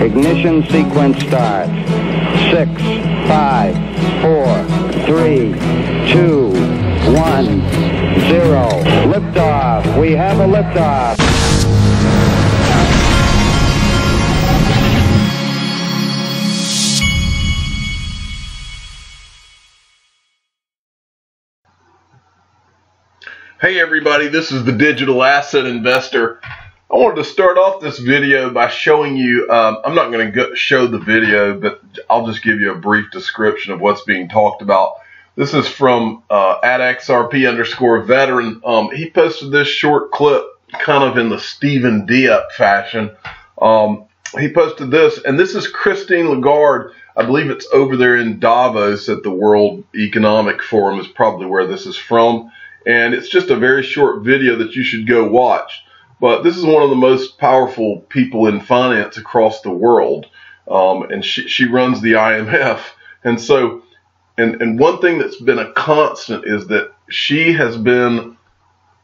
Ignition sequence start. Six, five, four, three, two, one, zero. Liftoff. We have a liftoff. Hey everybody, this is the Digital Asset Investor. I wanted to start off this video by showing you, um, I'm not going to show the video, but I'll just give you a brief description of what's being talked about. This is from uh, at XRP underscore veteran. Um, he posted this short clip kind of in the Stephen Dieppe fashion. Um, he posted this, and this is Christine Lagarde. I believe it's over there in Davos at the World Economic Forum is probably where this is from and it's just a very short video that you should go watch. But this is one of the most powerful people in finance across the world, um, and she, she runs the IMF. And so, and, and one thing that's been a constant is that she has been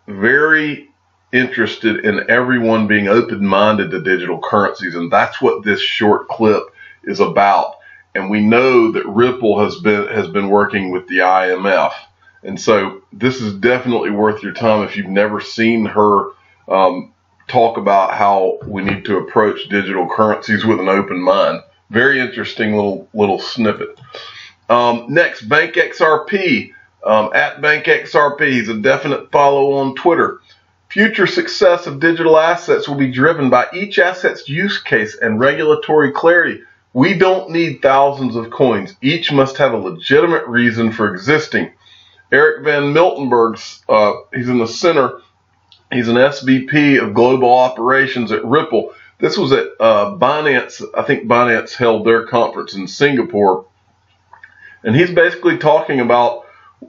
very interested in everyone being open-minded to digital currencies, and that's what this short clip is about. And we know that Ripple has been has been working with the IMF. And so this is definitely worth your time if you've never seen her um, talk about how we need to approach digital currencies with an open mind. Very interesting little little snippet. Um, next, Bank XRP um, at Bank XRP. is a definite follow on Twitter. Future success of digital assets will be driven by each asset's use case and regulatory clarity. We don't need thousands of coins. Each must have a legitimate reason for existing. Eric Van Miltenburg's, uh, he's in the center. He's an SVP of global operations at Ripple. This was at uh, Binance. I think Binance held their conference in Singapore. And he's basically talking about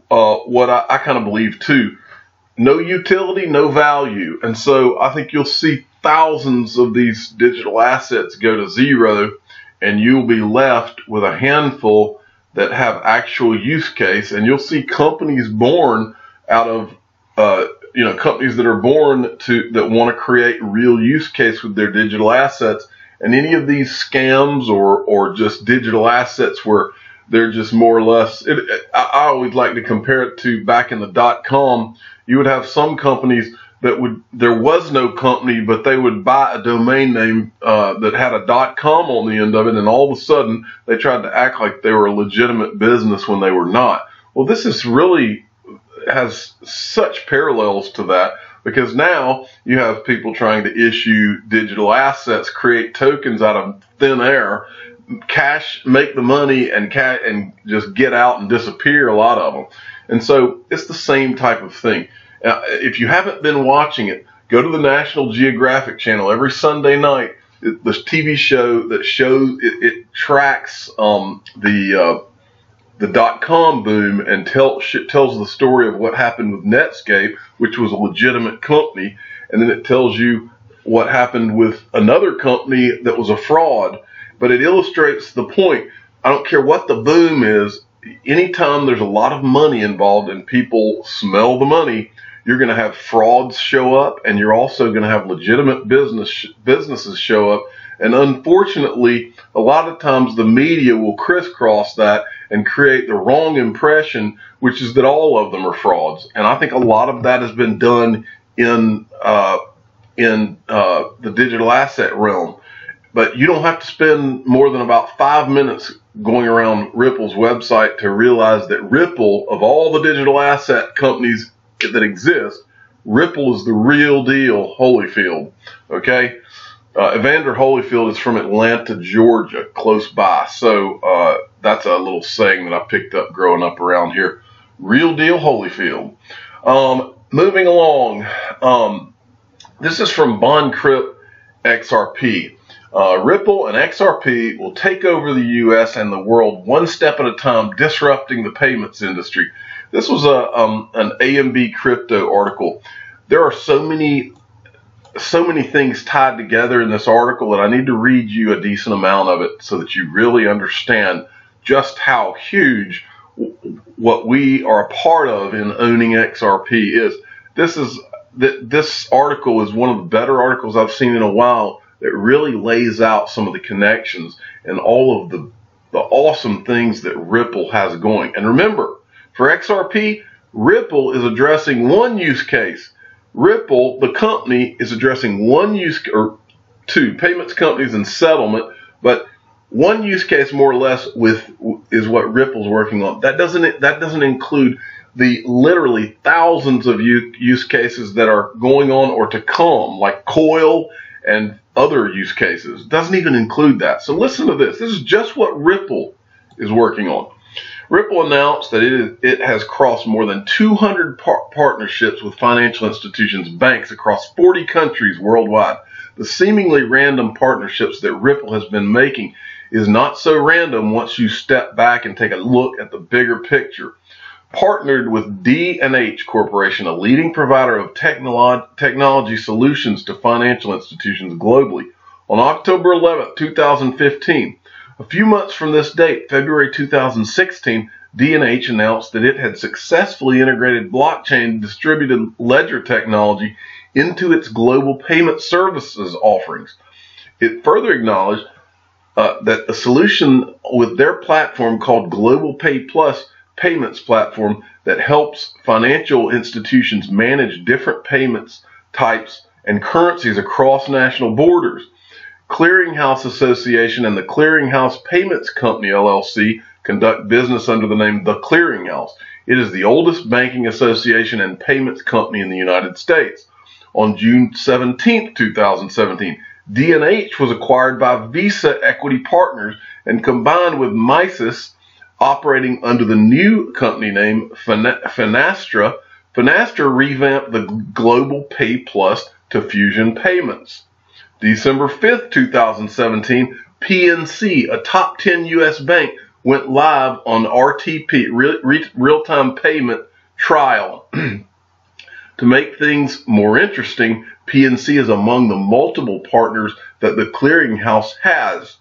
uh, what I, I kind of believe too. No utility, no value. And so I think you'll see thousands of these digital assets go to zero, and you'll be left with a handful that have actual use case, and you'll see companies born out of uh, you know companies that are born to that want to create real use case with their digital assets. And any of these scams or or just digital assets where they're just more or less. It, I, always like to compare it to back in the dot com. You would have some companies that would there was no company, but they would buy a domain name uh, that had a dot .com on the end of it, and all of a sudden they tried to act like they were a legitimate business when they were not. Well, this is really has such parallels to that because now you have people trying to issue digital assets, create tokens out of thin air, cash, make the money, and cash, and just get out and disappear. A lot of them, and so it's the same type of thing. Uh, if you haven't been watching it, go to the National Geographic channel every Sunday night. It, this TV show that shows it, it tracks um, the uh, the dot com boom and tell, tells the story of what happened with Netscape, which was a legitimate company, and then it tells you what happened with another company that was a fraud. But it illustrates the point. I don't care what the boom is. Anytime there's a lot of money involved and people smell the money, you're going to have frauds show up and you're also going to have legitimate business businesses show up and unfortunately a lot of times the media will crisscross that and create the wrong impression which is that all of them are frauds and i think a lot of that has been done in uh, in uh, the digital asset realm but you don't have to spend more than about five minutes going around Ripple's website to realize that Ripple, of all the digital asset companies that exist. Ripple is the real deal Holyfield. Okay? Uh, Evander Holyfield is from Atlanta, Georgia, close by. So uh, that's a little saying that I picked up growing up around here. Real deal Holyfield. Um, moving along, um, this is from BondCrypt XRP. Uh, Ripple and XRP will take over the U.S. and the world one step at a time, disrupting the payments industry. This was a um, an AMB crypto article. There are so many so many things tied together in this article that I need to read you a decent amount of it so that you really understand just how huge what we are a part of in owning XRP is. This is this article is one of the better articles I've seen in a while that really lays out some of the connections and all of the, the awesome things that Ripple has going. And remember, for XRP, Ripple is addressing one use case. Ripple, the company, is addressing one use or two payments companies and settlement, but one use case more or less with is what Ripple's working on. That doesn't that doesn't include the literally thousands of use cases that are going on or to come, like Coil and other use cases. Doesn't even include that. So listen to this. This is just what Ripple is working on. Ripple announced that it, is, it has crossed more than 200 par partnerships with financial institutions, banks across 40 countries worldwide. The seemingly random partnerships that Ripple has been making is not so random once you step back and take a look at the bigger picture. Partnered with D&H Corporation, a leading provider of technolo technology solutions to financial institutions globally, on October 11, 2015. A few months from this date, February 2016, D&H announced that it had successfully integrated blockchain distributed ledger technology into its global payment services offerings. It further acknowledged uh, that a solution with their platform called Global Pay Plus payments platform that helps financial institutions manage different payments types and currencies across national borders. Clearinghouse Association and the Clearinghouse Payments Company LLC conduct business under the name The Clearinghouse. It is the oldest banking association and payments company in the United States. On June 17, 2017, D&H was acquired by Vista Equity Partners and combined with Misys operating under the new company name Finastra. Finastra revamped the Global Pay Plus to Fusion Payments. December 5th, 2017, PNC, a top 10 U.S. bank, went live on RTP, real time payment trial. to make things more interesting, PNC is among the multiple partners that the clearinghouse has.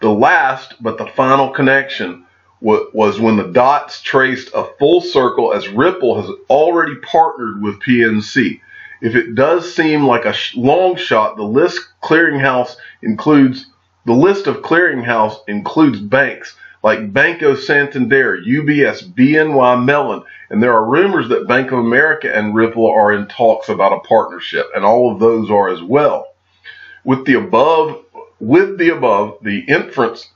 The last, but the final connection was when the dots traced a full circle as Ripple has already partnered with PNC. If it does seem like a long shot, the list clearinghouse includes the list of clearinghouse includes banks like Banco Santander, UBS, BNY Mellon, and there are rumors that Bank of America and Ripple are in talks about a partnership, and all of those are as well. With the above, with the above, the inference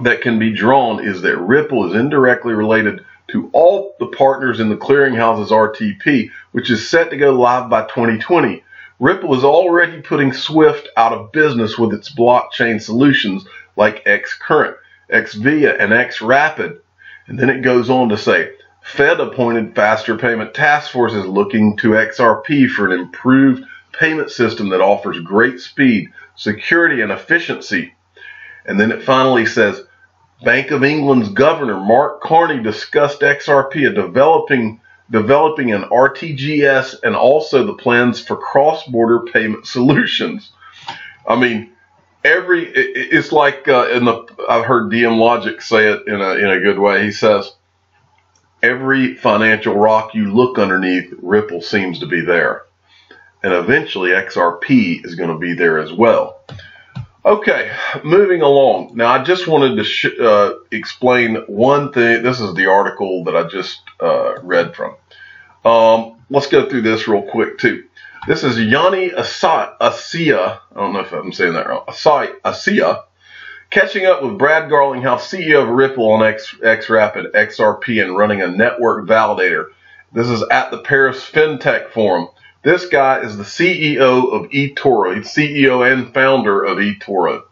that can be drawn is that Ripple is indirectly related to all the partners in the clearinghouse's RTP, which is set to go live by 2020. Ripple is already putting Swift out of business with its blockchain solutions like Xcurrent, Xvia, and Xrapid. And then it goes on to say, Fed appointed Faster Payment Task Force is looking to XRP for an improved payment system that offers great speed, security, and efficiency. And then it finally says, Bank of England's governor, Mark Carney, discussed XRP, a developing developing an RTGS and also the plans for cross-border payment solutions. I mean, every it, it's like uh, in the I've heard DM Logic say it in a in a good way. He says every financial rock you look underneath, Ripple seems to be there, and eventually XRP is going to be there as well. Okay, moving along. Now, I just wanted to sh- uh, explain one thing. This is the article that I just uh, read from. Um, let's go through this real quick, too. This is Yanni Assia. I don't know if I'm saying that wrong. Assia. Catching up with Brad Garlinghouse, CEO of Ripple on X, Xrapid, XRP, and running a network validator. This is at the Paris FinTech Forum. This guy is the CEO of eToro. He's CEO and founder of eToro.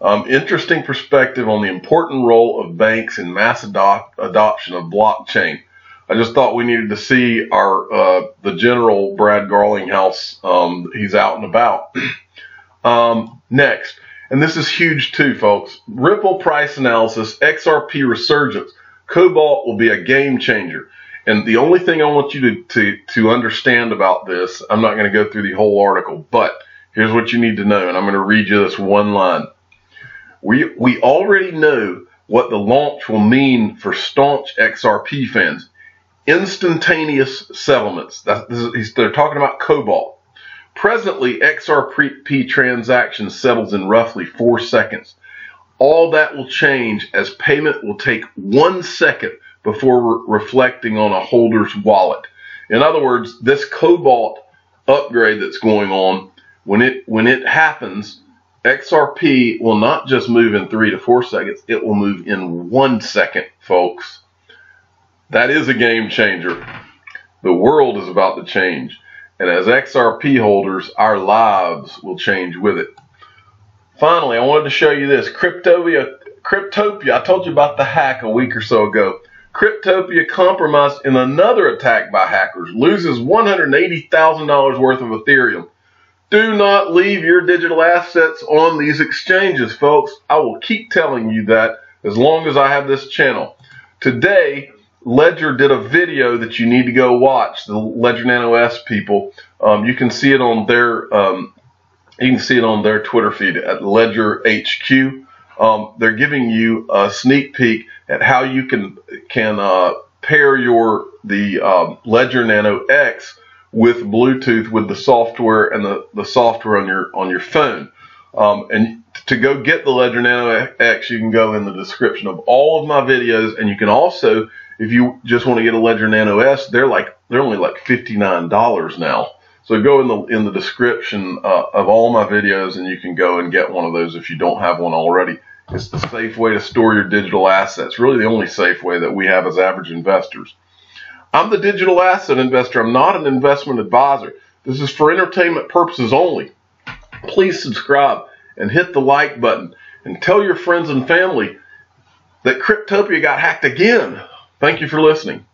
Um, interesting perspective on the important role of banks in mass adopt, adoption of blockchain. I just thought we needed to see our uh, the general Brad Garlinghouse. Um, he's out and about. um, next, and this is huge too, folks. Ripple price analysis, XRP resurgence. Cobalt will be a game changer. And the only thing I want you to, to, to understand about this, I'm not going to go through the whole article, but here's what you need to know. And I'm going to read you this one line. We, we already know what the launch will mean for staunch XRP fans. Instantaneous settlements. They're talking about Cobalt. Presently, XRP transaction settles in roughly four seconds. All that will change as payment will take one second before re reflecting on a holder's wallet. In other words, this Cobalt upgrade that's going on, when it when it happens, XRP will not just move in three to four seconds, it will move in one second, folks. That is a game changer. The world is about to change. And as XRP holders, our lives will change with it. Finally, I wanted to show you this. Cryptopia, Cryptopia, I told you about the hack a week or so ago. Cryptopia compromised in another attack by hackers, loses $180,000 worth of Ethereum. Do not leave your digital assets on these exchanges, folks. I will keep telling you that as long as I have this channel. Today, Ledger did a video that you need to go watch. The Ledger Nano S people. Um, you can see it on their um, you can see it on their Twitter feed at Ledger HQ. Um, they're giving you a sneak peek at how you can can uh, pair your the um, Ledger Nano X with Bluetooth with the software and the, the software on your on your phone. Um, and to go get the Ledger Nano X, you can go in the description of all of my videos, and you can also, if you just want to get a Ledger Nano S, they're like they're only like fifty nine dollars now. So go in the in the description uh, of all my videos, and you can go and get one of those if you don't have one already. It's the safe way to store your digital assets. Really, the only safe way that we have as average investors. I'm the digital asset investor. I'm not an investment advisor. This is for entertainment purposes only. Please subscribe and hit the like button and tell your friends and family that Cryptopia got hacked again. Thank you for listening.